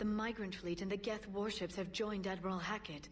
The Migrant Fleet and the Geth warships have joined Admiral Hackett.